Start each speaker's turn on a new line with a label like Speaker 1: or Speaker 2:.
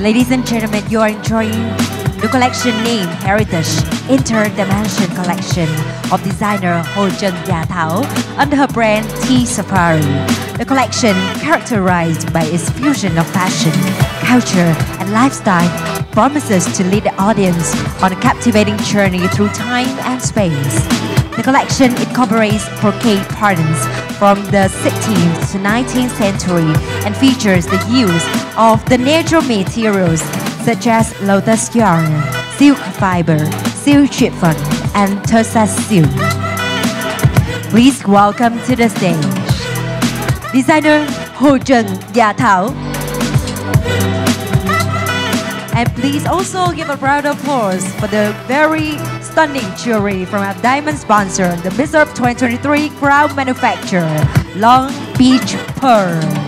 Speaker 1: Ladies and gentlemen, you are enjoying the collection named Heritage Interdimension Collection of designer Ho Jun Yatao under her brand Tsafari. The collection, characterized by its fusion of fashion, culture, and lifestyle, promises to lead the audience on a captivating journey through time and space. The collection incorporates brocade patterns from the 16th to 19th century and features the use of the natural materials such as lotus yarn, silk fiber, silk chiffon, and tussah silk. Please welcome to the stage designer Ho Jun Yatao. And please also give a round of applause for the very stunning jewelry from our diamond sponsor, the Bishop 2023 Crown Manufacturer, Long Beach Pearl.